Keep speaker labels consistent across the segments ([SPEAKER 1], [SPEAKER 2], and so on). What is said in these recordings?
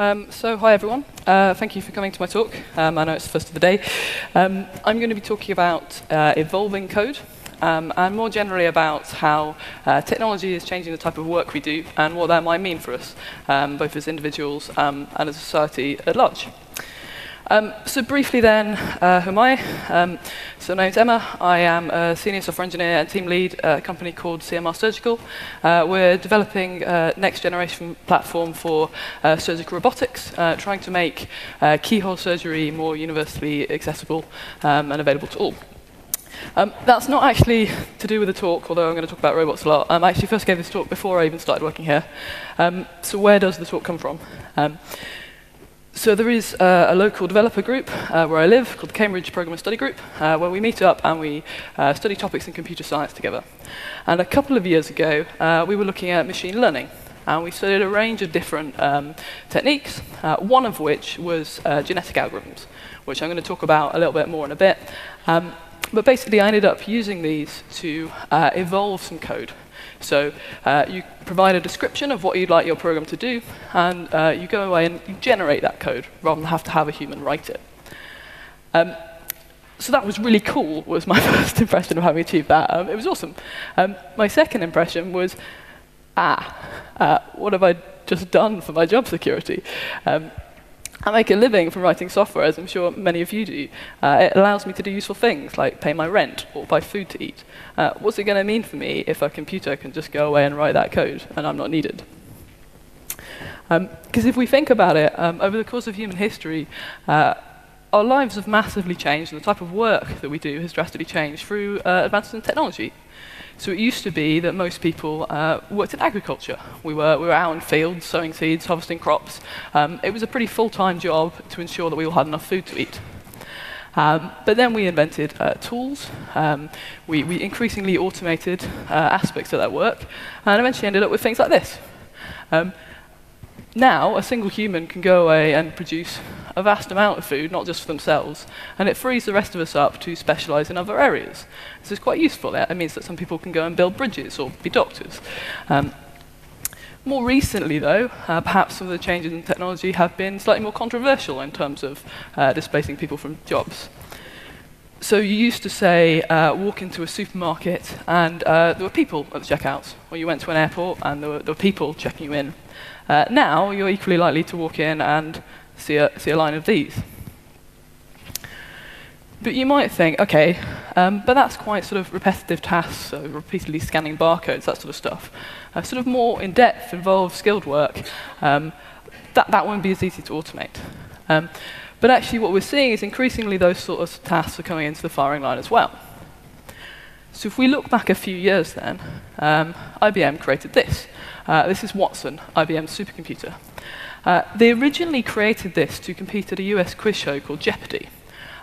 [SPEAKER 1] Um, so, hi everyone. Uh, thank you for coming to my talk. Um, I know it's the first of the day. Um, I'm going to be talking about uh, evolving code um, and more generally about how uh, technology is changing the type of work we do and what that might mean for us, um, both as individuals um, and as a society at large. Um, so briefly then, uh, who am I? Um, so my name's Emma. I am a senior software engineer and team lead at a company called CMR Surgical. Uh, we're developing a next generation platform for uh, surgical robotics, uh, trying to make uh, keyhole surgery more universally accessible um, and available to all. Um, that's not actually to do with the talk, although I'm going to talk about robots a lot. Um, I actually first gave this talk before I even started working here. Um, so where does the talk come from? So there is uh, a local developer group uh, where I live called the Cambridge Programmer Study Group, uh, where we meet up and we uh, study topics in computer science together. And a couple of years ago, uh, we were looking at machine learning. And we studied a range of different um, techniques, uh, one of which was genetic algorithms, which I'm going to talk about a little bit more in a bit. Um, but basically, I ended up using these to evolve some code. So uh, you provide a description of what you'd like your program to do, and uh, you go away and you generate that code rather than have to have a human write it. Um, so that was really cool, was my first impression of having achieved that. Um, it was awesome. Um, my second impression was, ah, uh, what have I just done for my job security? Um, I make a living from writing software, as I'm sure many of you do. Uh, it allows me to do useful things, like pay my rent or buy food to eat. Uh, what's it going to mean for me if a computer can just go away and write that code and I'm not needed? Because um, if we think about it, um, over the course of human history, uh, our lives have massively changed, and the type of work that we do has drastically changed through uh, advances in technology. So it used to be that most people uh, worked in agriculture. We were, we were out in fields, sowing seeds, harvesting crops. Um, it was a pretty full-time job to ensure that we all had enough food to eat. Um, but then we invented uh, tools. Um, we, we, increasingly automated uh, aspects of that work, and eventually ended up with things like this. Um, now, a single human can go away and produce a vast amount of food, not just for themselves, and it frees the rest of us up to specialize in other areas. This is quite useful. It means that some people can go and build bridges or be doctors. Um, more recently, though, uh, perhaps some of the changes in technology have been slightly more controversial in terms of uh, displacing people from jobs. So you used to say, uh, walk into a supermarket and uh, there were people at the checkouts, or you went to an airport and there were, there were people checking you in. Uh, now you're equally likely to walk in and see a, see a line of these. But you might think, okay, um, but that's quite sort of repetitive tasks, so repeatedly scanning barcodes, that sort of stuff. Uh, sort of more in-depth, involved, skilled work, um, that, that won't be as easy to automate. Um, but actually what we're seeing is increasingly those sort of tasks are coming into the firing line as well. So if we look back a few years then, um, IBM created this. Uh, this is Watson, IBM's supercomputer. Uh, they originally created this to compete at a US quiz show called Jeopardy,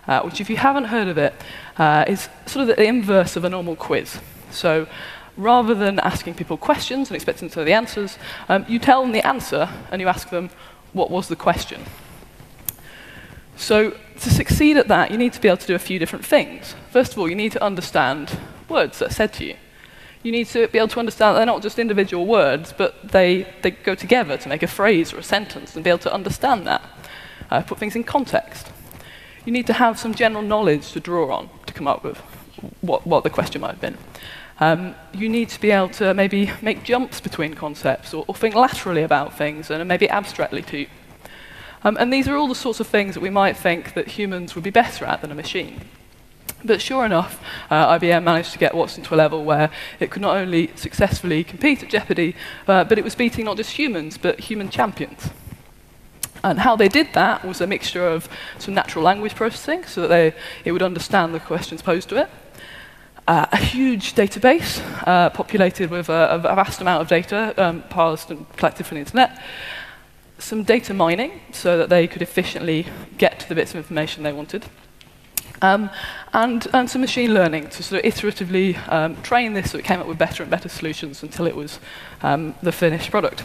[SPEAKER 1] uh, which, if you haven't heard of it, uh, is sort of the inverse of a normal quiz. So rather than asking people questions and expecting to know the answers, um, you tell them the answer and you ask them, what was the question? So to succeed at that, you need to be able to do a few different things. First of all, you need to understand words that are said to you you need to be able to understand they're not just individual words, but they, they go together to make a phrase or a sentence and be able to understand that, uh, put things in context. You need to have some general knowledge to draw on to come up with what, what the question might have been. Um, you need to be able to maybe make jumps between concepts or, or think laterally about things and maybe abstractly too. Um, and these are all the sorts of things that we might think that humans would be better at than a machine. But sure enough, uh, IBM managed to get Watson to a level where it could not only successfully compete at Jeopardy, uh, but it was beating not just humans, but human champions. And how they did that was a mixture of some natural language processing, so that they, it would understand the questions posed to it, uh, a huge database uh, populated with a, a, vast amount of data um, parsed and collected from the internet, some data mining, so that they could efficiently get to the bits of information they wanted, um, and, and some machine learning to sort of iteratively um, train this so it came up with better and better solutions until it was um, the finished product.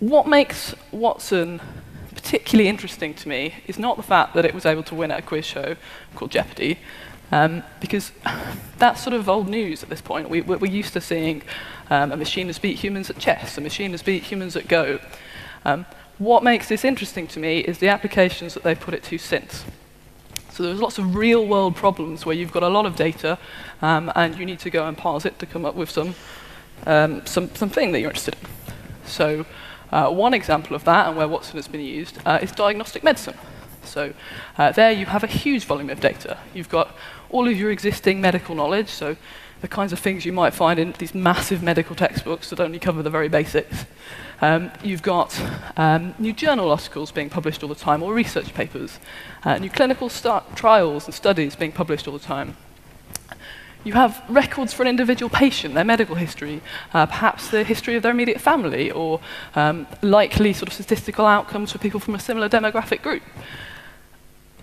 [SPEAKER 1] What makes Watson particularly interesting to me is not the fact that it was able to win at a quiz show called Jeopardy, um, because that's sort of old news at this point. We, we're used to seeing um, a machine has beat humans at chess, a machine has beat humans at Go. Um, what makes this interesting to me is the applications that they've put it to since. So there's lots of real world problems where you've got a lot of data um, and you need to go and parse it to come up with some, um, some, something that you're interested in. So uh, one example of that and where Watson has been used uh, is diagnostic medicine. So uh, there you have a huge volume of data. You've got all of your existing medical knowledge, so the kinds of things you might find in these massive medical textbooks that only cover the very basics. Um, you've got um, new journal articles being published all the time, or research papers, uh, new clinical trials and studies being published all the time. You have records for an individual patient, their medical history, uh, perhaps the history of their immediate family, or um, likely sort of statistical outcomes for people from a similar demographic group.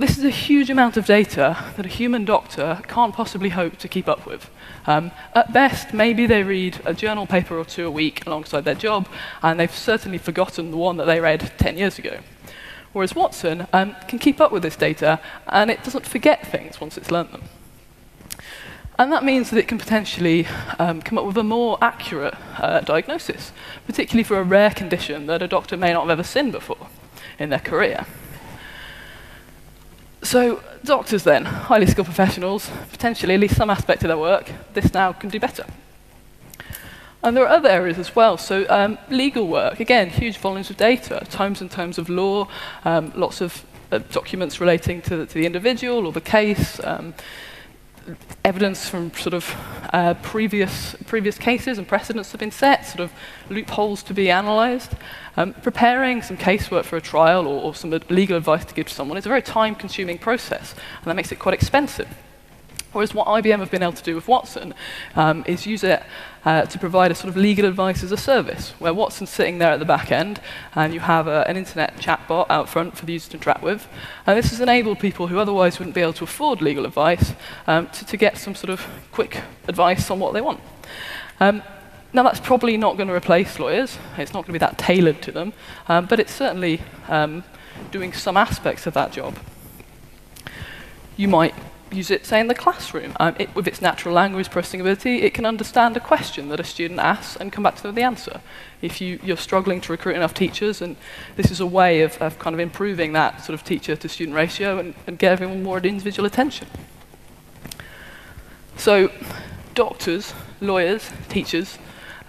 [SPEAKER 1] This is a huge amount of data that a human doctor can't possibly hope to keep up with. Um, at best, maybe they read a journal paper or two a week alongside their job, and they've certainly forgotten the one that they read 10 years ago. Whereas Watson um, can keep up with this data, and it doesn't forget things once it's learned them. And that means that it can potentially um, come up with a more accurate uh, diagnosis, particularly for a rare condition that a doctor may not have ever seen before in their career. So doctors then, highly skilled professionals, potentially at least some aspect of their work, this now can do better. And there are other areas as well. So um, legal work, again, huge volumes of data, tomes and tomes of law, um, lots of uh, documents relating to the, to the, individual or the case, um, evidence from sort of uh, previous, previous cases and precedents have been set, sort of loopholes to be analysed. Um, preparing some casework for a trial or, or some legal advice to give to someone is a very time-consuming process, and that makes it quite expensive. Whereas what IBM have been able to do with Watson um, is use it uh, to provide a sort of legal advice as a service, where Watson's sitting there at the back end, and you have a, an internet chatbot out front for the user to interact with. And this has enabled people who otherwise wouldn't be able to afford legal advice um, to, to, get some sort of quick advice on what they want. Um, now, that's probably not going to replace lawyers. It's not going to be that tailored to them, um, but it's certainly um, doing some aspects of that job. You might use it, say, in the classroom. Um, it, with its natural language processing ability, it can understand a question that a student asks and come back to them with the answer. If you, you're struggling to recruit enough teachers, and this is a way of, of kind of improving that sort of teacher-to-student ratio and, and get everyone more individual attention. So doctors, lawyers, teachers,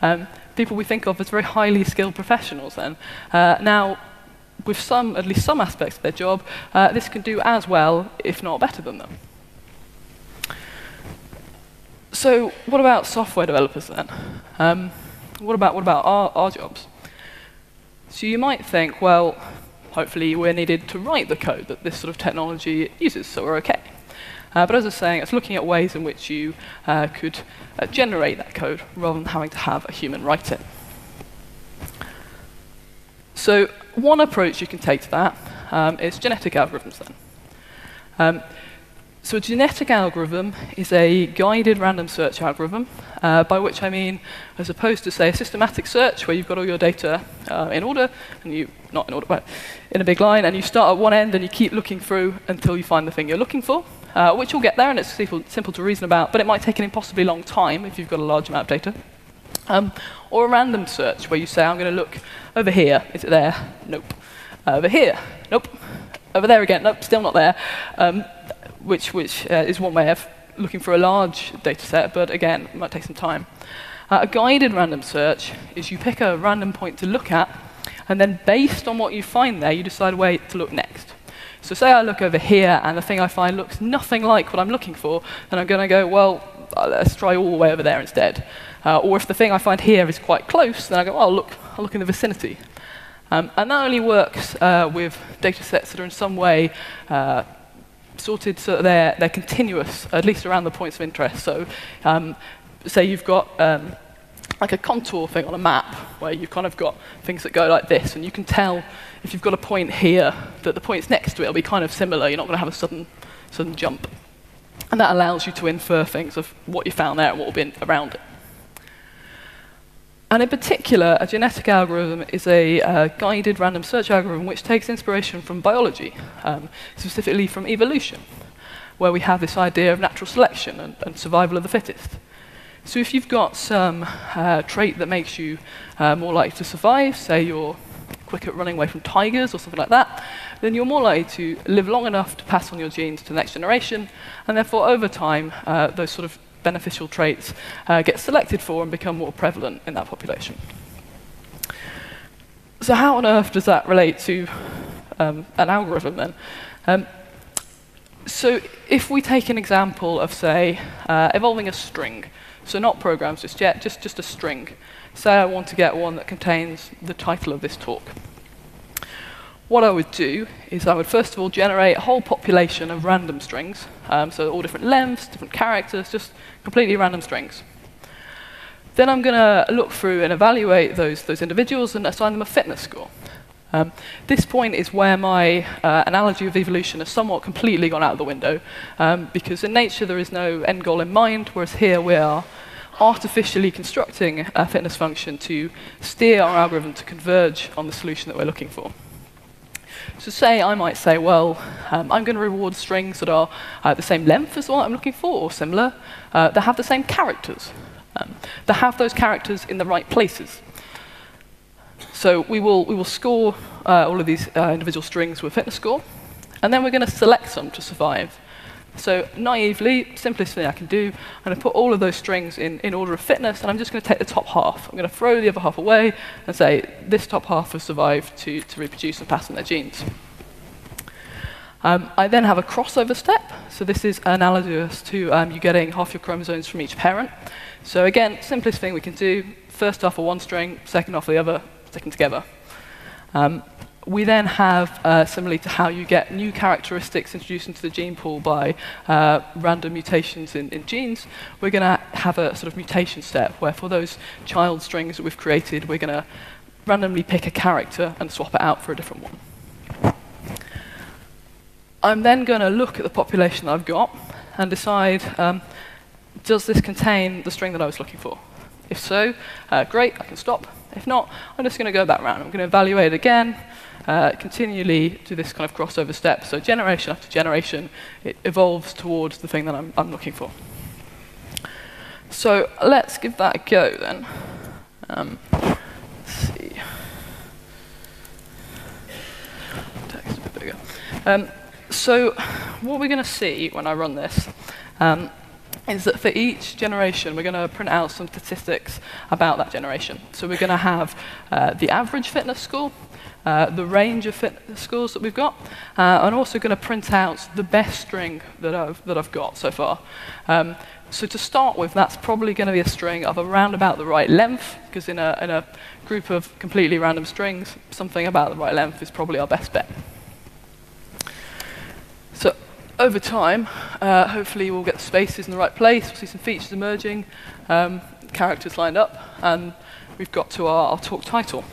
[SPEAKER 1] um, people we think of as very highly skilled professionals then. Uh, now, with some, at least some aspects of their job, uh, this can do as well, if not better than them. So what about software developers then? Um, what about, what about our, our jobs? So you might think, well, hopefully we're needed to write the code that this sort of technology uses, so we're okay. Uh, but as I was saying, it's looking at ways in which you uh, could uh, generate that code rather than having to have a human write it. So one approach you can take to that um, is genetic algorithms then. Um, so a genetic algorithm is a guided random search algorithm, uh, by which I mean, as opposed to, say, a systematic search where you've got all your data uh, in order, and you, not in order, but in a big line, and you start at one end and you keep looking through until you find the thing you're looking for, uh, which you'll get there, and it's simple, simple, to reason about, but it might take an impossibly long time if you've got a large amount of data. Um, or a random search where you say, I'm going to look over here. Is it there? Nope. over here? Nope. Over there again? Nope, still not there. Um, which, which uh, is one way of looking for a large data set, but again, it might take some time. Uh, a guided random search is you pick a random point to look at, and then based on what you find there, you decide where to look next. So say I look over here, and the thing I find looks nothing like what I'm looking for, then I'm going to go, well, uh, let's try all the way over there instead. Uh, or if the thing I find here is quite close, then I go, well, look, I'll look in the vicinity. Um, and that only works uh, with data sets that are in some way uh, sorted so they're, they're continuous, at least around the points of interest. So um, say you've got um, like a contour thing on a map where you've kind of got things that go like this, and you can tell if you've got a point here that the points next to it will be kind of similar. You're not going to have a sudden, sudden jump. And that allows you to infer things of what you found there and what will be around it. And in particular, a genetic algorithm is a uh, guided random search algorithm which takes inspiration from biology, um, specifically from evolution, where we have this idea of natural selection and, and survival of the fittest. So if you've got some uh, trait that makes you uh, more likely to survive, say you're quick at running away from tigers or something like that, then you're more likely to live long enough to pass on your genes to the next generation, and therefore over time, uh, those sort of beneficial traits uh, get selected for and become more prevalent in that population. So how on earth does that relate to um, an algorithm then? Um, so if we take an example of, say, uh, evolving a string, so not programs just yet, just, just a string. Say I want to get one that contains the title of this talk. What I would do is I would first of all generate a whole population of random strings, um, so all different lengths, different characters, just completely random strings. Then I'm going to look through and evaluate those, those individuals and assign them a fitness score. Um, this point is where my uh, analogy of evolution has somewhat completely gone out of the window, um, because in nature there is no end goal in mind, whereas here we are artificially constructing a fitness function to steer our algorithm to converge on the solution that we're looking for. So say I might say, well, um, I'm going to reward strings that are uh, the same length as what I'm looking for, or similar, uh, that have the same characters, um, that have those characters in the right places. So we will, we will score uh, all of these uh, individual strings with fitness score, and then we're going to select some to survive. So naively, simplest thing I can do, I'm going to put all of those strings in, in order of fitness, and I'm just going to take the top half. I'm going to throw the other half away and say, this top half has survived to, to reproduce and pass on their genes. Um, I then have a crossover step. So this is analogous to um, you getting half your chromosomes from each parent. So again, simplest thing we can do, first half of one string, second half of the other, sticking together. Um, we then have, uh, similarly to how you get new characteristics introduced into the gene pool by uh, random mutations in, in genes, we're going to have a sort of mutation step where for those child strings that we've created, we're going to randomly pick a character and swap it out for a different one. I'm then going to look at the population that I've got and decide, um, does this contain the string that I was looking for? If so, uh, great, I can stop. If not, I'm just going to go back around. I'm going to evaluate again, uh, continually do this kind of crossover step. So generation after generation, it evolves towards the thing that I'm, I'm looking for. So let's give that a go then. Um, see. Text a bit bigger. Um, so what we're going to see when I run this um, is that for each generation, we're going to print out some statistics about that generation. So we're going to have uh, the average fitness score, uh, the range of fitness scores that we've got, uh, and also going to print out the best string that I've, that I've got so far. Um, so to start with, that's probably going to be a string of around about the right length, because in a, in a group of completely random strings, something about the right length is probably our best bet So over time, uh, hopefully we'll get the spaces in the right place, we'll see some features emerging, um, characters lined up, and we've got to our, our talk title.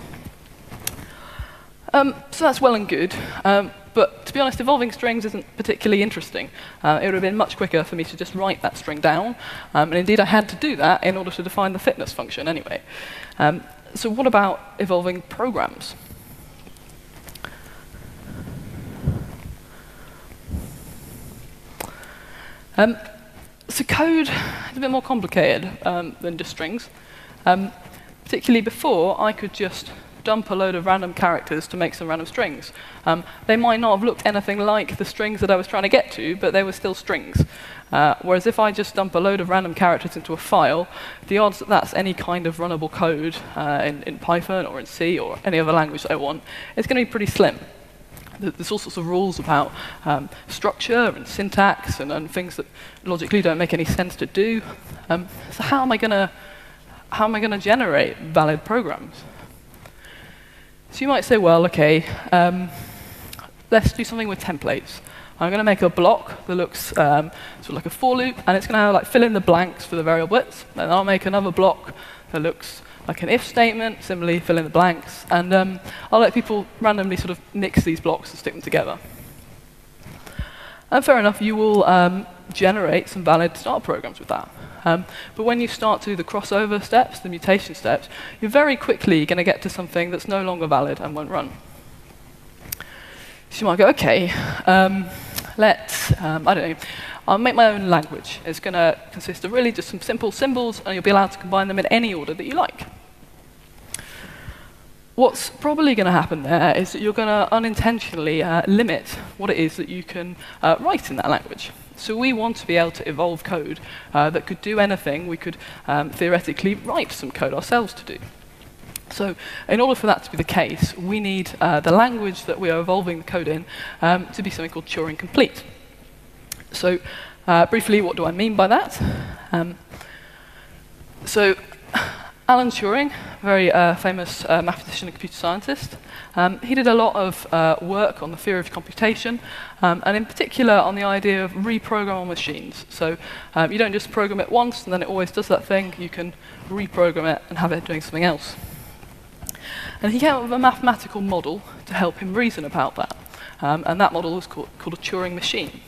[SPEAKER 1] Um, so that's well and good, um, but to be honest, evolving strings isn't particularly interesting. Uh, it would have been much quicker for me to just write that string down, um, and indeed I had to do that in order to define the fitness function anyway. Um, so what about evolving programs? Um, so code is a bit more complicated um, than just strings. Particularly before, I could just dump a load of random characters to make some random strings. Um, they might not have looked anything like the strings that I was trying to get to, but they were still strings. Uh, whereas if I just dump a load of random characters into a file, the odds that that's any kind of runnable code uh, in, in Python or in C or any other language that I want is going to be pretty slim there's all sorts of rules about um, structure and syntax and, and, things that logically don't make any sense to do. Um, so how am I going to how am I going to generate valid programs? So you might say, well, okay, um, let's do something with templates. I'm going to make a block that looks um, sort of like a for loop, and it's going to like fill in the blanks for the variable bits. Then I'll make another block that looks like an if statement, similarly fill in the blanks, and um, I'll let people randomly sort of mix these blocks and stick them together. And fair enough, you will um, generate some valid start programs with that. Um, but when you start to do the crossover steps, the mutation steps, you're very quickly going to get to something that's no longer valid and won't run. So you might go, okay, um, let's, um, I don't know, I'll make my own language. It's going to consist of really just some simple symbols, and you'll be allowed to combine them in any order that you like. what's probably going to happen there is that you're going to unintentionally uh, limit what it is that you can uh, write in that language. So we want to be able to evolve code uh, that could do anything we could um, theoretically write some code ourselves to do. So in order for that to be the case, we need uh, the language that we are evolving the code in um, to be something called Turing complete. So uh, briefly, what do I mean by that? Um, so Alan Turing, a very uh, famous uh, mathematician and computer scientist, um, he did a lot of uh, work on the theory of computation, um, and in particular on the idea of reprogrammable machines. So um, you don't just program it once and then it always does that thing, you can reprogram it and have it doing something else. And he came up with a mathematical model to help him reason about that. Um, and that model was called, called a Turing machine.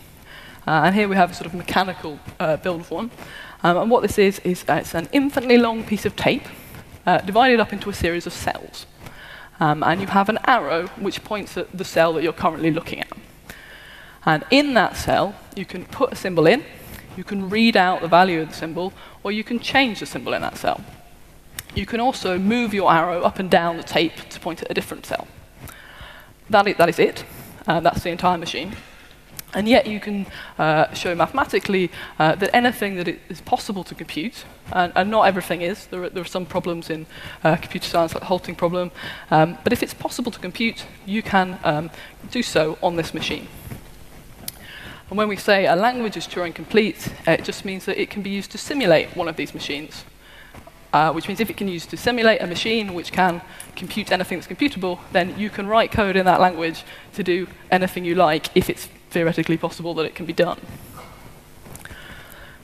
[SPEAKER 1] Uh, and here we have a sort of mechanical uh, build of one. Um, and what this is, is it's an infinitely long piece of tape uh, divided up into a series of cells. Um, and you have an arrow which points at the cell that you're currently looking at. And in that cell, you can put a symbol in, you can read out the value of the symbol, or you can change the symbol in that cell. You can also move your arrow up and down the tape to point at a different cell. That is, that is it. Uh, that's the entire machine. And yet you can uh, show mathematically uh, that anything that is possible to compute, and, and not everything is, there are, there are some problems in uh, computer science, like the halting problem, um, but if it's possible to compute, you can um, do so on this machine. And when we say a language is Turing complete, it just means that it can be used to simulate one of these machines. Uh, which means if it can use to simulate a machine which can compute anything that's computable, then you can write code in that language to do anything you like if it's theoretically possible that it can be done.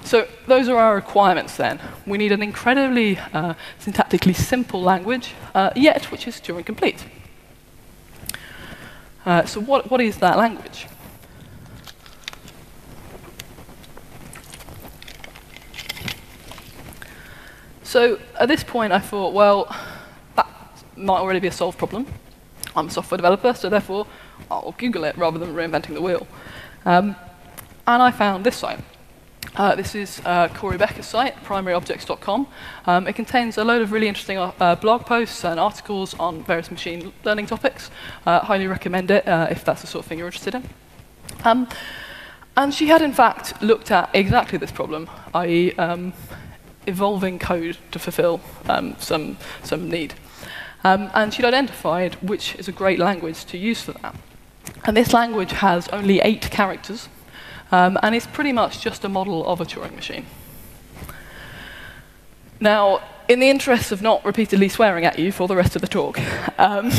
[SPEAKER 1] So those are our requirements then. We need an incredibly uh, syntactically simple language, uh, yet which is Turing complete. Uh, so what, what is that language? So at this point, I thought, well, that might already be a solved problem. I'm a software developer, so therefore I'll Google it rather than reinventing the wheel. Um, and I found this site. Uh, this is uh, Kory Becker's site, primaryobjects.com. Um, it contains a load of really interesting uh, blog posts and articles on various machine learning topics. Uh, highly recommend it uh, if that's the sort of thing you're interested in. Um, and she had, in fact, looked at exactly this problem, i.e., um, evolving code to fulfill um, some, some need. Um, and she'd identified which is a great language to use for that. And this language has only eight characters, um, and it's pretty much just a model of a Turing machine. Now, in the interest of not repeatedly swearing at you for the rest of the talk, um,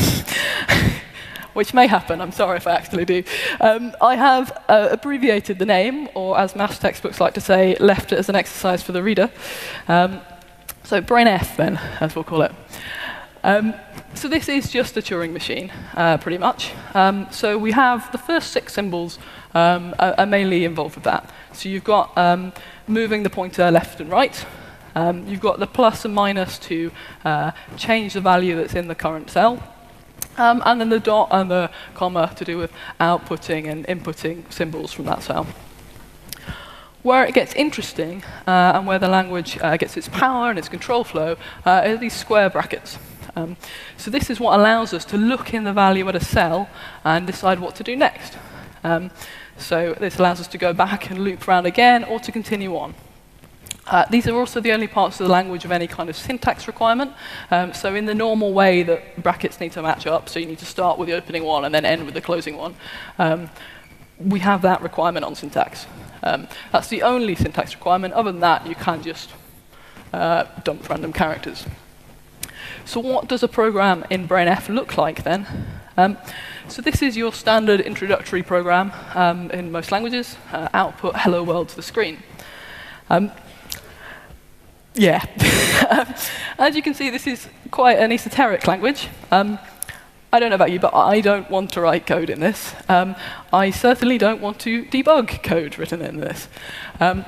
[SPEAKER 1] which may happen, I'm sorry if I actually do, um, I have uh, abbreviated the name, or as maths textbooks like to say, left it as an exercise for the reader. Um, so BrainF, then, as we'll call it. Um, so this is just a Turing machine, uh, pretty much. Um, so we have the first six symbols um, are, are, mainly involved with that. So you've got um, moving the pointer left and right. Um, you've got the plus and minus to uh, change the value that's in the current cell. Um, and then the dot and the comma to do with outputting and inputting symbols from that cell. Where it gets interesting uh, and where the language uh, gets its power and its control flow uh, are these square brackets. Um, so this is what allows us to look in the value at a cell and decide what to do next. Um, so this allows us to go back and loop around again or to continue on. Uh, these are also the only parts of the language of any kind of syntax requirement. Um, so in the normal way that brackets need to match up, so you need to start with the opening one and then end with the closing one, um, we have that requirement on syntax. Um, that's the only syntax requirement. Other than that, you can just uh, dump random characters. So what does a program in BrainF look like then? Um, so this is your standard introductory program um, in most languages, uh, output hello world to the screen. Um, yeah. As you can see, this is quite an esoteric language. Um, I don't know about you, but I don't want to write code in this. Um, I certainly don't want to debug code written in this. Um,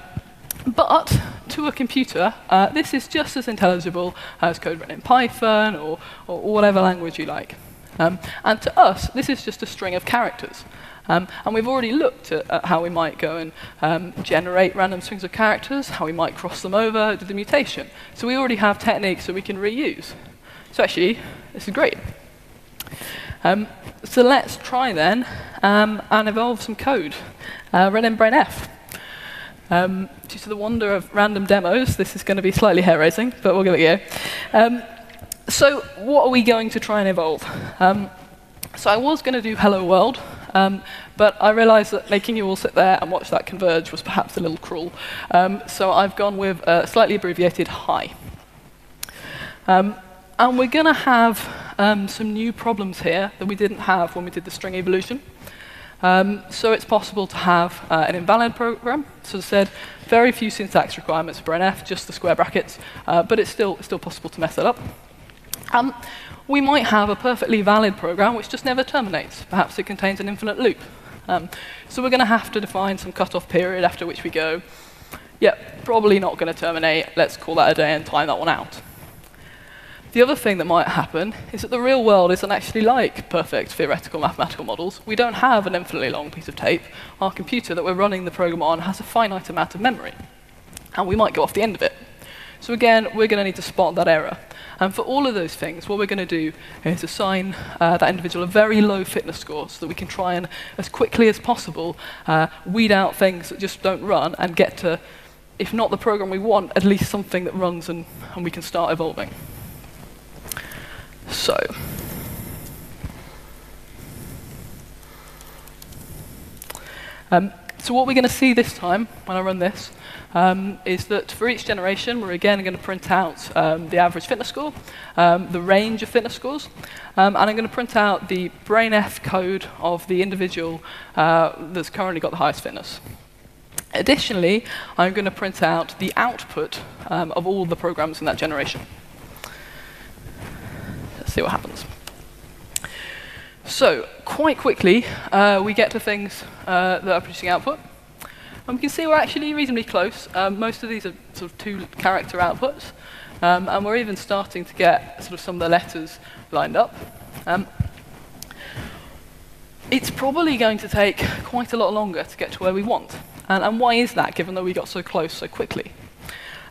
[SPEAKER 1] but to a computer, uh, this is just as intelligible as code written in Python or, or whatever language you like. Um, and to us, this is just a string of characters. Um, and we've already looked at, at, how we might go and um, generate random strings of characters, how we might cross them over, do the mutation. So we already have techniques that we can reuse. So actually, this is great. Um, so let's try then um, and evolve some code. Uh, run in BrainF. Um, due to the wonder of random demos, this is going to be slightly hair-raising, but we'll give it a go. Um, so what are we going to try and evolve? Um, so I was going to do Hello World, um, but I realized that making you all sit there and watch that converge was perhaps a little cruel. Um, so I've gone with a slightly abbreviated Hi. Um, and we're going to have some new problems here that we didn't have when we did the string evolution. Um, so it's possible to have uh, an invalid program. So as I said, very few syntax requirements for NF, just the square brackets, uh, but it's still, still possible to mess it up. Um, we might have a perfectly valid program which just never terminates. Perhaps it contains an infinite loop. Um, so we're going to have to define some cutoff period after which we go, yep, probably not going to terminate. Let's call that a day and time that one out. The other thing that might happen is that the real world isn't actually like perfect theoretical mathematical models. We don't have an infinitely long piece of tape. Our computer that we're running the program on has a finite amount of memory. And we might go off the end of it. So again, we're going to need to spot that error. And for all of those things, what we're going to do is assign uh, that individual a very low fitness score so that we can try and, as quickly as possible, uh, weed out things that just don't run and get to, if not the program we want, at least something that runs and, and we can start evolving. So, um, so what we're going to see this time when I run this um, is that for each generation, we're again going to print out um, the average fitness score, um, the range of fitness scores, um, and I'm going to print out the BrainF code of the individual uh, that's currently got the highest fitness. Additionally, I'm going to print out the output um, of all the programs in that generation see what happens. So, quite quickly, uh, we get to things uh, that are producing output. And we can see we're actually reasonably close. Um, most of these are sort of two character outputs. Um, and we're even starting to get sort of some of the letters lined up. Um, it's probably going to take quite a lot longer to get to where we want. And, and why is that, given that we got so close so quickly?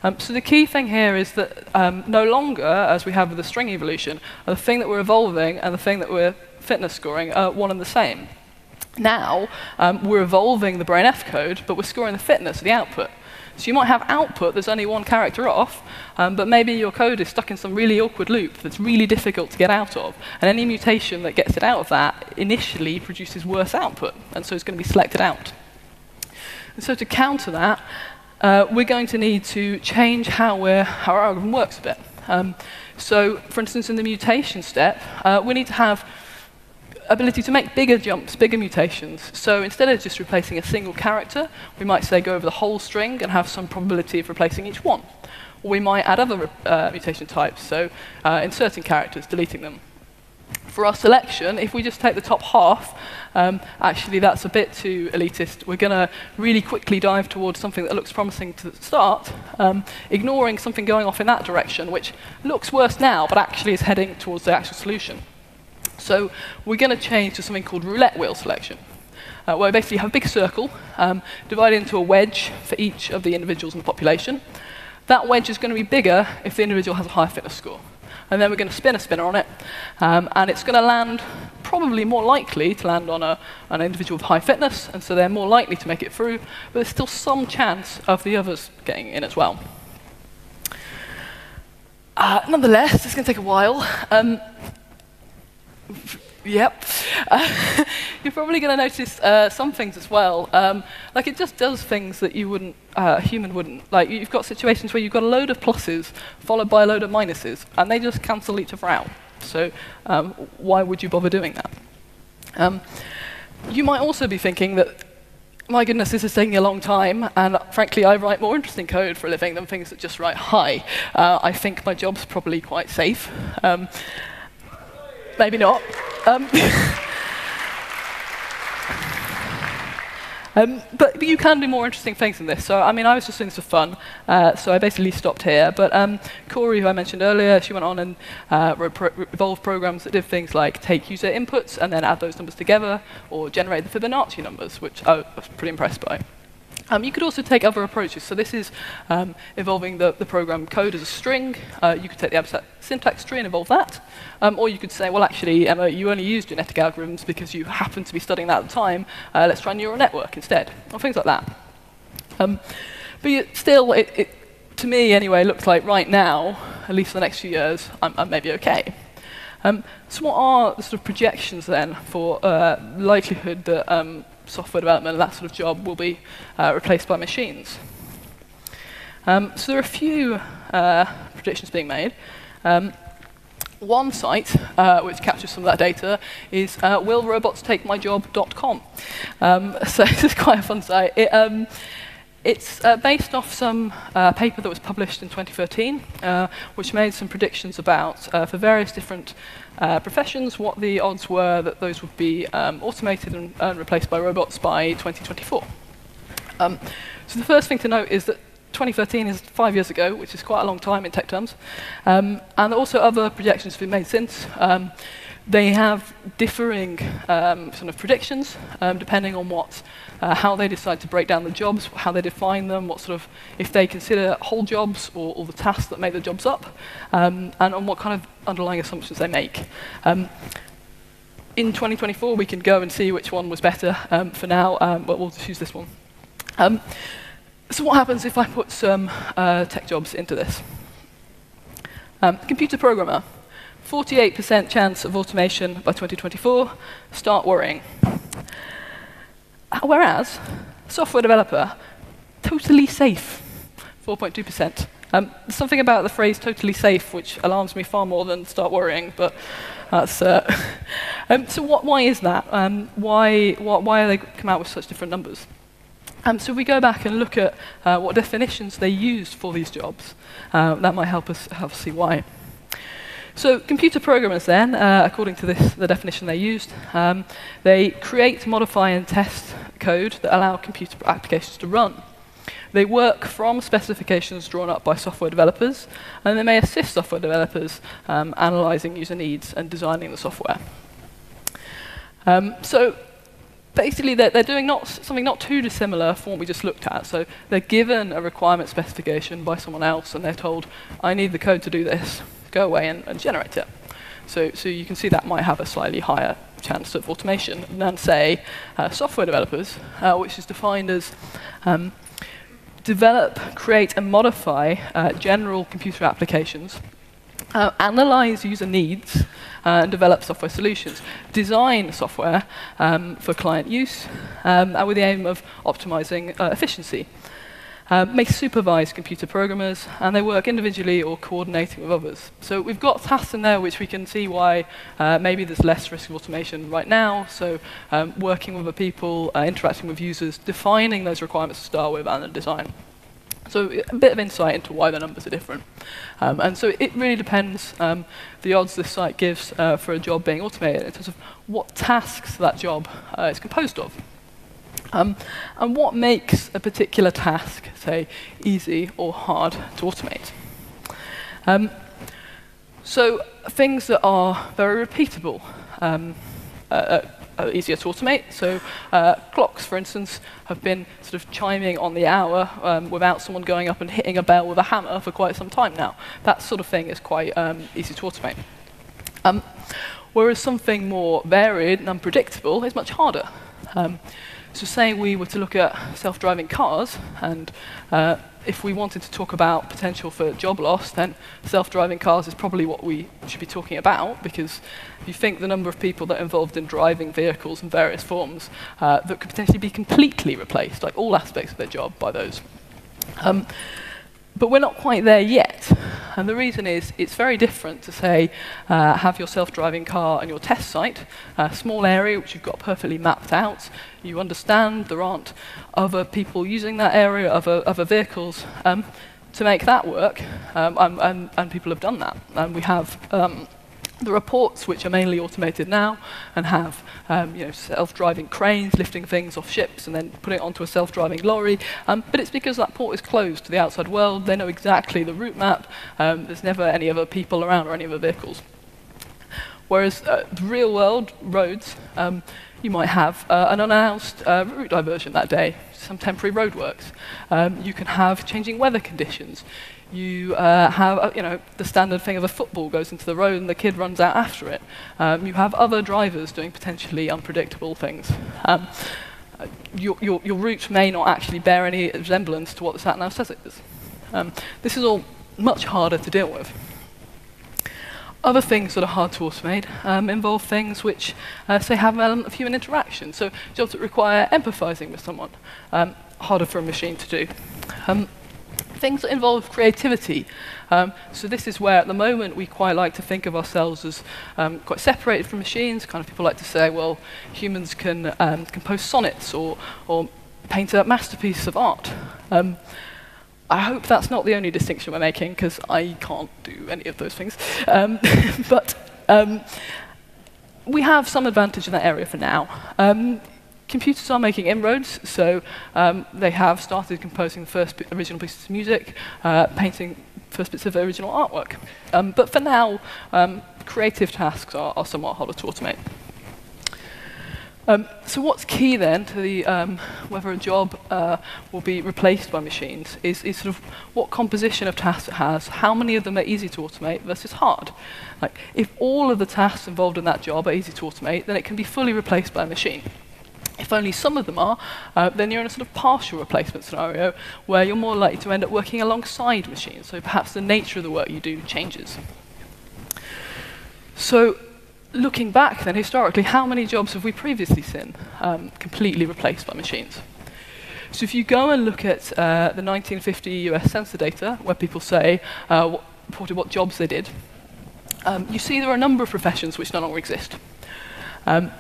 [SPEAKER 1] Um, so the key thing here is that um, no longer, as we have with the string evolution, the thing that we're evolving and the thing that we're fitness scoring are one and the same. Now, um, we're evolving the BrainF code, but we're scoring the fitness of the output. So you might have output that's only one character off, um, but maybe your code is stuck in some really awkward loop that's really difficult to get out of. And any mutation that gets it out of that initially produces worse output, and so it's going to be selected out. And so to counter that, uh, we're going to need to change how, we're, how our algorithm works a bit. Um, so, for instance, in the mutation step, uh, we need to have ability to make bigger jumps, bigger mutations. So instead of just replacing a single character, we might say go over the whole string and have some probability of replacing each one. Or we might add other uh, mutation types, so uh, inserting characters, deleting them for our selection, if we just take the top half, um, actually that's a bit too elitist. We're going to really quickly dive towards something that looks promising to start, um, ignoring something going off in that direction, which looks worse now, but actually is heading towards the actual solution. So we're going to change to something called roulette wheel selection. Uh, where we basically have a big circle um, divided into a wedge for each of the individuals in the population. That wedge is going to be bigger if the individual has a high fitness score and then we're going to spin a spinner on it, um, and it's going to land probably more likely to land on a, an individual with high fitness, and so they're more likely to make it through, but there's still some chance of the others getting in as well. Uh, nonetheless, it's going to take a while. Um, Yep. Uh, you're probably going to notice uh, some things as well. Um, like it just does things that you wouldn't, uh, a human wouldn't. Like you've got situations where you've got a load of pluses followed by a load of minuses, and they just cancel each other out. So um, why would you bother doing that? Um, you might also be thinking that, my goodness, this is taking a long time, and frankly, I write more interesting code for a living than things that just write hi. Uh, I think my job's probably quite safe. Maybe not. Um, um, but, you can do more interesting things than this. So, I mean, I was just doing this for fun, uh, so I basically stopped here. But um, Kory, who I mentioned earlier, she went on and uh, pro evolved programs that did things like take user inputs and then add those numbers together, or generate the Fibonacci numbers, which I was pretty impressed by. Um, you could also take other approaches. So this is um, involving the, the program code as a string. Uh, you could take the abstract syntax tree and evolve that. Um, or you could say, well, actually, Emma, you only use genetic algorithms because you happen to be studying that at the time. Uh, let's try a neural network instead, or things like that. Um, but still, it, it, to me anyway, looks like right now, at least for the next few years, I'm, I'm maybe okay. Um, so what are the sort of projections then for uh, likelihood that um, software development and that sort of job will be uh, replaced by machines. Um, so there are a few uh, predictions being made. Um, one site uh, which captures some of that data is uh, willrobotstakemyjob.com. Um, so this is quite a fun site. It, um, it's uh, based off some uh, paper that was published in 2013, uh, which made some predictions about, uh, for various different uh, professions, what the odds were that those would be um, automated and, replaced by robots by 2024. Um, so the first thing to note is that 2013 is five years ago, which is quite a long time in tech terms. Um, and also other projections have been made since. Um, they have differing um, sort of predictions um, depending on what, uh, how they decide to break down the jobs, how they define them, what sort of, if they consider whole jobs or, or the tasks that make the jobs up, um, and on what kind of underlying assumptions they make. Um, in 2024, we can go and see which one was better. Um, for now, um, but we'll just use this one. so what happens if I put some uh, tech jobs into this? computer programmer. 48% chance of automation by 2024, start worrying. Whereas, software developer, totally safe, 4.2%. Um, something about the phrase totally safe which alarms me far more than start worrying, but that's... Uh, um, so what, why is that? Um, why, why, why are they come out with such different numbers? Um, so we go back and look at uh, what definitions they used for these jobs. Uh, that might help us help see why. So computer programmers then, uh, according to this, the definition they used, um, they create, modify and test code that allow computer applications to run. They work from specifications drawn up by software developers, and they may assist software developers um, analyzing user needs and designing the software. Um, so basically, they're, they're doing not, something not too dissimilar from what we just looked at. So they're given a requirement specification by someone else, and they're told, I need the code to do this go away and, and generate it. So, so you can see that might have a slightly higher chance of automation than, say, uh, software developers, uh, which is defined as um, develop, create, and modify uh, general computer applications, uh, analyze user needs, uh, and develop software solutions, design software um, for client use, um, and with the aim of optimizing uh, efficiency. Uh, may supervise computer programmers, and they work individually or coordinating with others. So we've got tasks in there which we can see why uh, maybe there's less risk of automation right now. So um, working with other people, uh, interacting with users, defining those requirements to start with, and the design. So a bit of insight into why the numbers are different. Um, and so it really depends um, the odds this site gives uh, for a job being automated in terms of what tasks that job uh, is composed of. Um, and what makes a particular task, say, easy or hard to automate? Um, so things that are very repeatable um, uh, are easier to automate. So uh, clocks, for instance, have been sort of chiming on the hour um, without someone going up and hitting a bell with a hammer for quite some time now. That sort of thing is quite um, easy to automate. Um, whereas something more varied and unpredictable is much harder. Um, so say we were to look at self-driving cars, and uh, if we wanted to talk about potential for job loss, then self-driving cars is probably what we should be talking about, because if you think the number of people that are involved in driving vehicles in various forms uh, that could potentially be completely replaced, like all aspects of their job, by those. Um, but we're not quite there yet. And the reason is it's very different to, say, uh, have your self-driving car and your test site, a small area which you've got perfectly mapped out. You understand there aren't other people using that area, other, other vehicles. Um, to make that work, um, and, and, and, people have done that. And we have um, the reports, which are mainly automated now and have um, you know, self-driving cranes lifting things off ships and then putting it onto a self-driving lorry. Um, but it's because that port is closed to the outside world. They know exactly the route map. Um, there's never any other people around or any other vehicles. Whereas uh, the real world roads, um, you might have uh, an unannounced uh, route diversion that day, some temporary roadworks. Um, you can have changing weather conditions. You uh, have, uh, you know, the standard thing of a football goes into the road and the kid runs out after it. Um, you have other drivers doing potentially unpredictable things. Um, uh, your, your, your route may not actually bear any resemblance to what the sat nav says it is. Um, this is all much harder to deal with. Other things that are hard to automate um, involve things which, uh, say, have an element of human interaction. So jobs that require empathizing with someone, um, harder for a machine to do. Um, things that involve creativity. Um, so this is where, at the moment, we quite like to think of ourselves as um, quite separated from machines. Kind of people like to say, well, humans can um, compose sonnets or, or paint a masterpiece of art. Um, I hope that's not the only distinction we're making, because I can't do any of those things. Um, but um, we have some advantage in that area for now. Computers are making inroads, so um, they have started composing the first original pieces of music, uh, painting first bits of original artwork. Um, but for now, um, creative tasks are, are somewhat harder to automate. Um, so what's key then to the, um, whether a job uh, will be replaced by machines is, is, sort of what composition of tasks it has, how many of them are easy to automate versus hard. Like, if all of the tasks involved in that job are easy to automate, then it can be fully replaced by a machine. If only some of them are, uh, then you're in a sort of partial replacement scenario where you're more likely to end up working alongside machines, so perhaps the nature of the work you do changes. So looking back then, historically, how many jobs have we previously seen um, completely replaced by machines? So if you go and look at uh, the 1950 US census data, where people say, uh, what, reported what jobs they did, um, you see there are a number of professions which no longer exist. Um,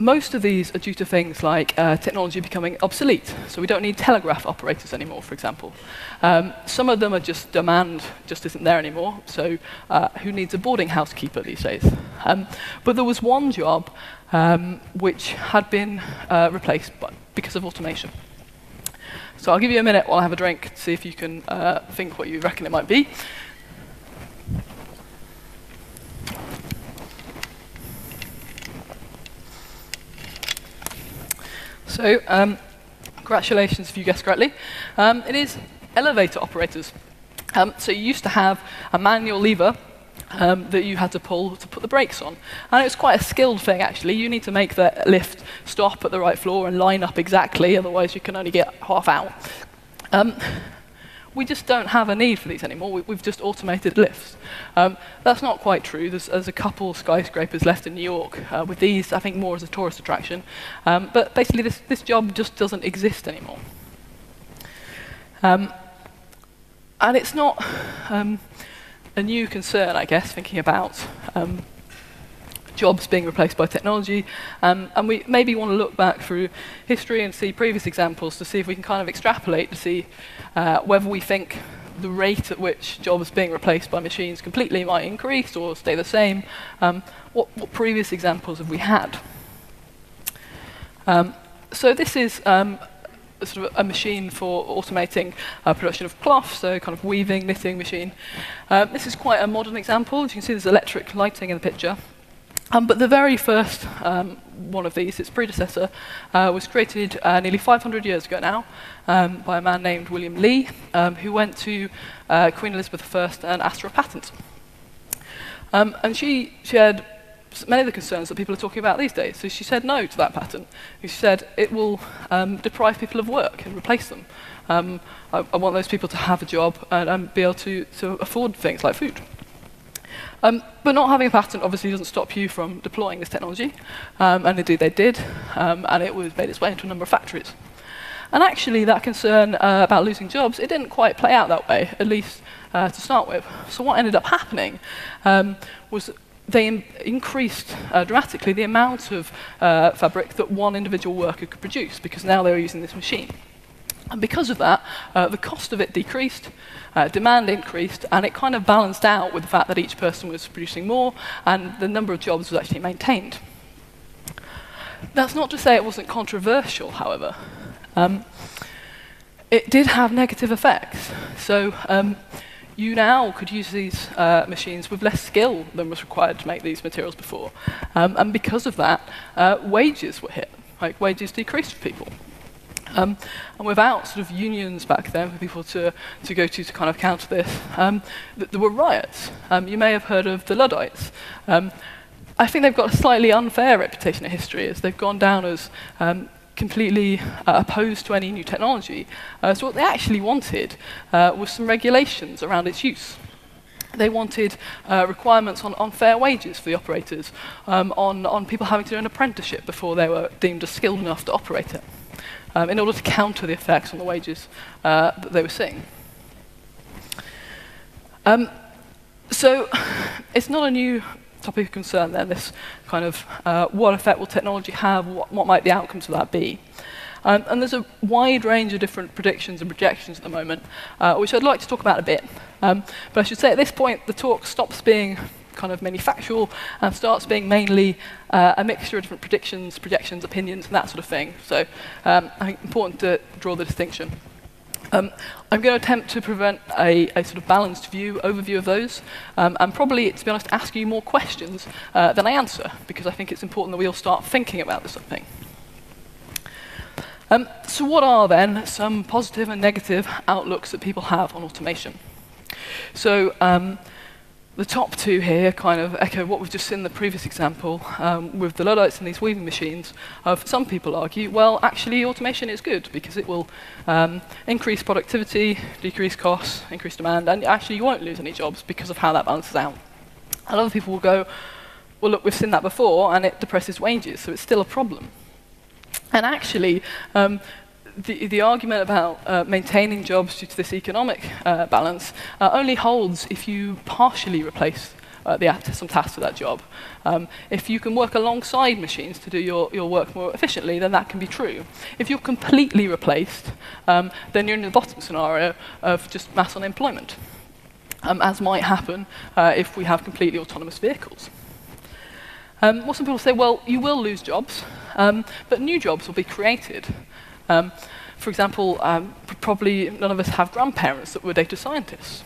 [SPEAKER 1] most of these are due to things like uh, technology becoming obsolete. So we don't need telegraph operators anymore, for example. Um, some of them are just demand just isn't there anymore. So uh, who needs a boarding housekeeper these days? Um, but there was one job um, which had been uh, replaced because of automation. So I'll give you a minute while I have a drink to see if you can uh, think what you reckon it might be. So, um, congratulations if you guessed correctly. Um, it is elevator operators. Um, so you used to have a manual lever um, that you had to pull to put the brakes on. And it was quite a skilled thing, actually. You need to make the lift stop at the right floor and line up exactly, otherwise you can only get half out. Um, we just don't have a need for these anymore. We, have just automated lifts. Um, that's not quite true. There's, there's, a couple skyscrapers left in New York uh, with these, I think, more as a tourist attraction. Um, but basically, this, this job just doesn't exist anymore. Um, and it's not um, a new concern, I guess, thinking about um, jobs being replaced by technology. Um, and we maybe want to look back through history and see previous examples to see if we can kind of extrapolate to see uh, whether we think the rate at which jobs being replaced by machines completely might increase or stay the same. Um, what, what, previous examples have we had? Um, so this is um, sort of a machine for automating uh, production of cloth, so kind of weaving, knitting machine. Uh, this is quite a modern example. As you can see, there's electric lighting in the picture. Um, but the very first um, one of these, its predecessor, uh, was created uh, nearly 500 years ago now um, by a man named William Lee, um, who went to uh, Queen Elizabeth I and asked for a patent. Um, and she shared many of the concerns that people are talking about these days. So she said no to that patent. She said it will um, deprive people of work and replace them. I, I, want those people to have a job and, and be able to, to afford things like food. Um, but not having a patent obviously doesn't stop you from deploying this technology, um, and indeed they did, um, and it was made its way into a number of factories. And actually, that concern uh, about losing jobs, it didn't quite play out that way, at least uh, to start with. So what ended up happening um, was they in increased uh, dramatically the amount of uh, fabric that one individual worker could produce, because now they were using this machine. And because of that, uh, the cost of it decreased, uh, demand increased, and it kind of balanced out with the fact that each person was producing more and the number of jobs was actually maintained. That's not to say it wasn't controversial, however. Um, it did have negative effects. So um, you now could use these uh, machines with less skill than was required to make these materials before. Um, and because of that, uh, wages were hit. Like wages decreased for people. Um, and without sort of unions back then for people to, to go to to kind of counter this, um, th there were riots. Um, you may have heard of the Luddites. Um, I think they've got a slightly unfair reputation in history as they've gone down as um, completely uh, opposed to any new technology. Uh, so what they actually wanted uh, was some regulations around its use. They wanted uh, requirements on, on fair wages for the operators, um, on, on people having to do an apprenticeship before they were deemed skilled enough to operate it um, in order to counter the effects on the wages uh, that they were seeing. Um, so it's not a new topic of concern then, this kind of uh, what effect will technology have, what, what might the outcomes of that be. Um, and there's a wide range of different predictions and projections at the moment, uh, which I'd like to talk about a bit. Um, but I should say at this point, the talk stops being kind of manufactural and starts being mainly uh, a mixture of different predictions, projections, opinions, and that sort of thing. So um, I think it's important to draw the distinction. Um, I'm going to attempt to present a, a, sort of balanced view, overview of those, um, and probably, to be honest, ask you more questions uh, than I answer, because I think it's important that we all start thinking about this sort of thing. Um, so what are then some positive and negative outlooks that people have on automation? So um, the top two here kind of echo what we've just seen in the previous example um, with the Luddites and these weaving machines. Of some people argue, well, actually, automation is good because it will um, increase productivity, decrease costs, increase demand, and actually you won't lose any jobs because of how that balances out. And other people will go, well, look, we've seen that before, and it depresses wages, so it's still a problem. And actually, um, the, the argument about uh, maintaining jobs due to this economic uh, balance uh, only holds if you partially replace uh, the, some tasks of that job. Um, if you can work alongside machines to do your, your work more efficiently, then that can be true. If you're completely replaced, um, then you're in the bottom scenario of just mass unemployment, um, as might happen uh, if we have completely autonomous vehicles. Um, some people say, well, you will lose jobs, um, but new jobs will be created. Um, for example, um, probably none of us have grandparents that were data scientists.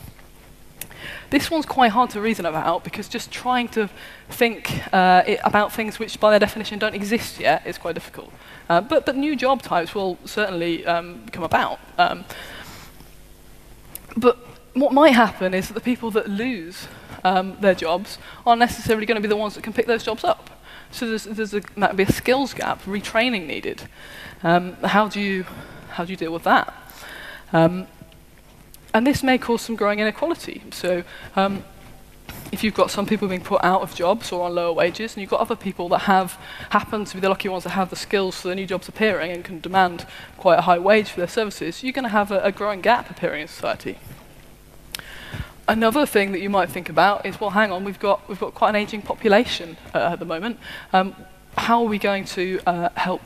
[SPEAKER 1] This one's quite hard to reason about because just trying to think uh, about things which by their definition don't exist yet is quite difficult. Uh, but, but new job types will certainly um, come about. Um, but what might happen is that the people that lose um, their jobs aren't necessarily going to be the ones that can pick those jobs up. So there's, there's a, might be a skills gap, retraining needed. Um, how, do you, how do you deal with that? Um, and this may cause some growing inequality. So um, if you've got some people being put out of jobs or on lower wages, and you've got other people that have happened to be the lucky ones that have the skills for the new jobs appearing and can demand quite a high wage for their services, you're going to have a, a growing gap appearing in society. Another thing that you might think about is, well, hang on, we've got, we've got quite an aging population uh, at the moment. Um, how are we going to uh, help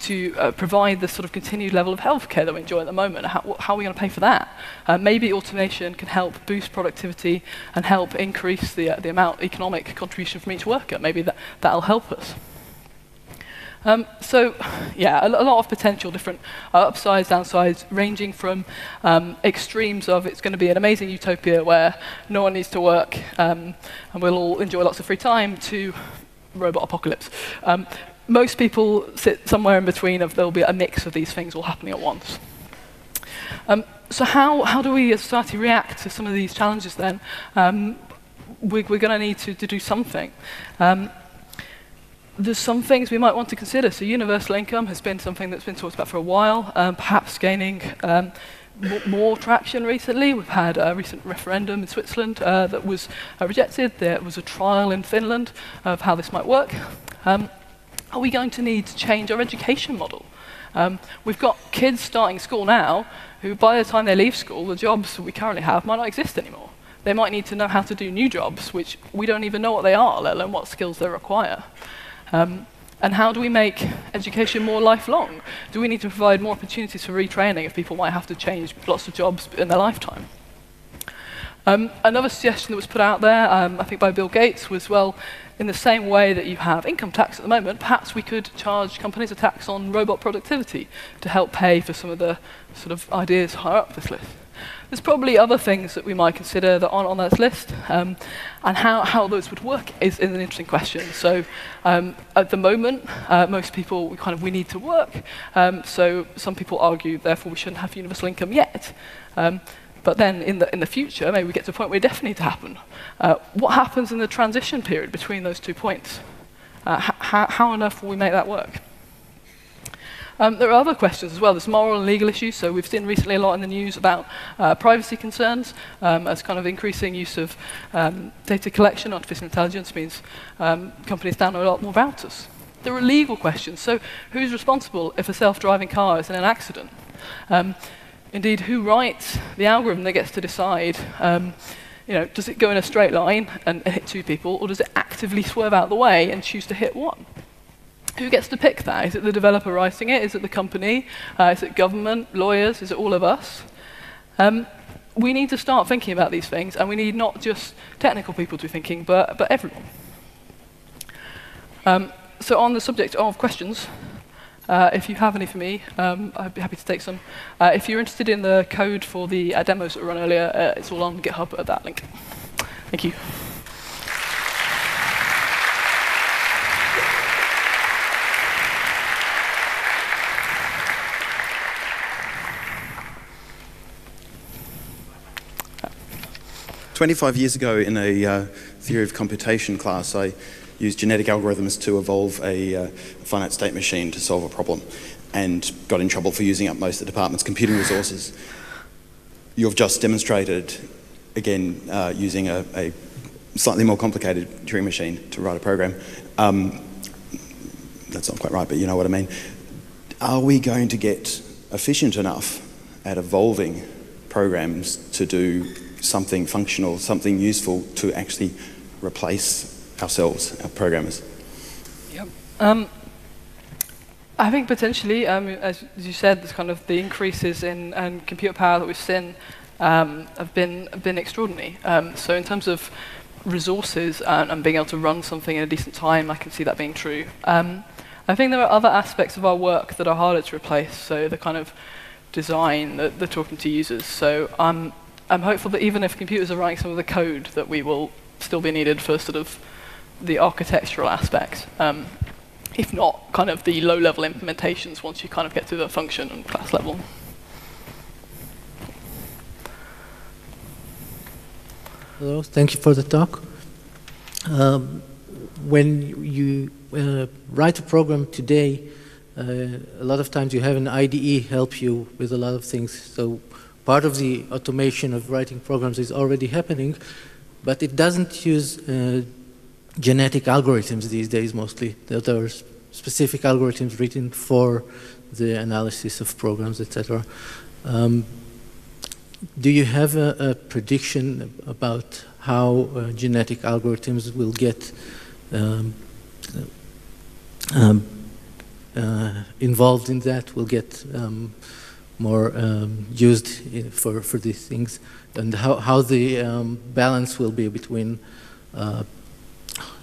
[SPEAKER 1] to uh, provide the sort of continued level of healthcare that we enjoy at the moment. How, how are we going to pay for that? Uh, maybe automation can help boost productivity and help increase the, uh, the amount economic contribution from each worker. Maybe that, that'll help us. Um, so, yeah, a, a, lot of potential different uh, upsides, downsides, ranging from um, extremes of it's going to be an amazing utopia where no one needs to work um, and we'll all enjoy lots of free time to robot apocalypse. Most people sit somewhere in between of there'll be a mix of these things all happening at once. Um, so how, how do we as society react to some of these challenges then? Um, we, we're going to need to, to do something. Um, there's some things we might want to consider. So universal income has been something that's been talked about for a while, um, perhaps gaining um, more traction recently. We've had a recent referendum in Switzerland uh, that was uh, rejected. There was a trial in Finland of how this might work. Um, are we going to need to change our education model? Um, we've got kids starting school now who, by the time they leave school, the jobs we currently have might not exist anymore. They might need to know how to do new jobs, which we don't even know what they are, let alone what skills they require. Um, and how do we make education more lifelong? Do we need to provide more opportunities for retraining if people might have to change lots of jobs in their lifetime? Um, another suggestion that was put out there, um, I think by Bill Gates, was, well, in the same way that you have income tax at the moment, perhaps we could charge companies a tax on robot productivity to help pay for some of the sort of ideas higher up this list. There's probably other things that we might consider that aren't on that list, um, and how, how those would work is, is an interesting question. So um, at the moment, uh, most people, we kind of, we need to work, um, so some people argue, therefore, we shouldn't have universal income yet. Um, but then in the, in the future, maybe we get to a point where it definitely needs to happen. Uh, what happens in the transition period between those two points? Uh, how on earth will we make that work? Um, there are other questions as well. There's moral and legal issues. So we've seen recently a lot in the news about uh, privacy concerns um, as kind of increasing use of um, data collection. Artificial intelligence means um, companies know a lot more about us. There are legal questions. So who's responsible if a self-driving car is in an accident? Indeed, who writes the algorithm that gets to decide um, you know, does it go in a straight line and hit two people, or does it actively swerve out of the way and choose to hit one? Who gets to pick that? Is it the developer writing it? Is it the company? Uh, is it government, lawyers? Is it all of us? Um, we need to start thinking about these things, and we need not just technical people to be thinking, but, but everyone. Um, so on the subject of questions, uh, if you have any for me, um, I'd be happy to take some. Uh, if you're interested in the code for the uh, demos that were run earlier, uh, it's all on GitHub at that link. Thank you.
[SPEAKER 2] 25 years ago in a uh, theory of computation class, I used genetic algorithms to evolve a uh, finite state machine to solve a problem and got in trouble for using up most of the department's computing resources. You've just demonstrated, again, uh, using a, a, slightly more complicated Turing machine to write a program. Um, that's not quite right, but you know what I mean. Are we going to get efficient enough at evolving programs to do something functional, something useful to actually replace ourselves, our programmers?
[SPEAKER 1] Yep. Um, I think potentially, um, as you said, this kind of the increases in, computer power that we've seen um, have been been extraordinary. Um, so in terms of resources and, and, being able to run something in a decent time, I can see that being true. Um, I think there are other aspects of our work that are harder to replace. So the kind of design, the, the talking to users. So I'm I'm hopeful that even if computers are writing some of the code, that we will still be needed for sort of the architectural aspects. Um, if not, kind of the low-level implementations once you kind of get to the function and class level.
[SPEAKER 3] Hello, thank you for the talk. Um, when you uh, write a program today, uh, a lot of times you have an IDE help you with a lot of things. So part of the automation of writing programs is already happening, but it doesn't use uh, genetic algorithms these days mostly. There are specific algorithms written for the analysis of programs, etc. Um, do you have a, a, prediction about how uh, genetic algorithms will get um, um, uh, involved in that, will get um, more um, used for, for these things and how, how the um, balance will be between uh,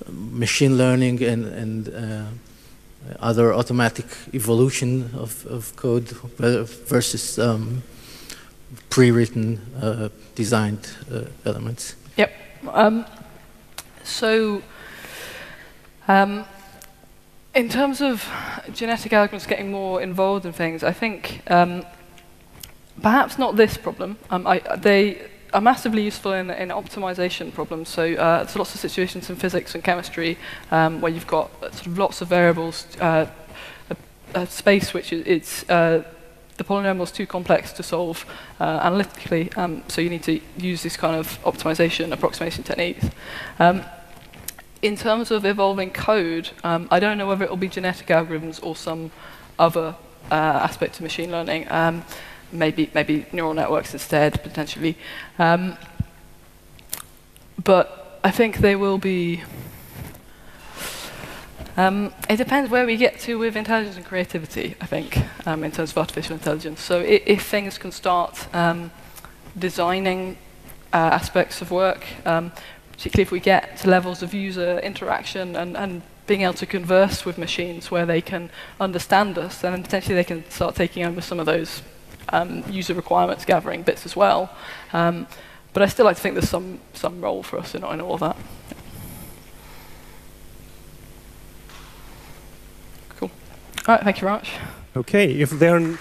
[SPEAKER 3] machine learning and, and uh, other automatic evolution of, of code versus um, pre-written uh, designed uh, elements.
[SPEAKER 1] Yep. Um, so um, in terms of genetic algorithms getting more involved in things, I think um, Perhaps not this problem. Um, I, they are massively useful in, in optimization problems. So uh, there's lots of situations in physics and chemistry um, where you've got sort of lots of variables, uh, a, a, space which is it's, uh, the polynomial is too complex to solve uh, analytically, um, so you need to use this kind of optimization approximation techniques. Um, in terms of evolving code, um, I don't know whether it will be genetic algorithms or some other uh, aspect of machine learning. Um, maybe, maybe neural networks instead, potentially. Um, but I think they will be... Um, it depends where we get to with intelligence and creativity, I think, um, in terms of artificial intelligence. So if things can start um, designing uh, aspects of work, um, particularly if we get to levels of user interaction and, and being able to converse with machines where they can understand us, then potentially they can start taking over some of those um, user requirements gathering bits as well. Um, but I still like to think there's some, some role for us in, in all of that. Cool. All right, thank you very much.
[SPEAKER 4] Okay, if there are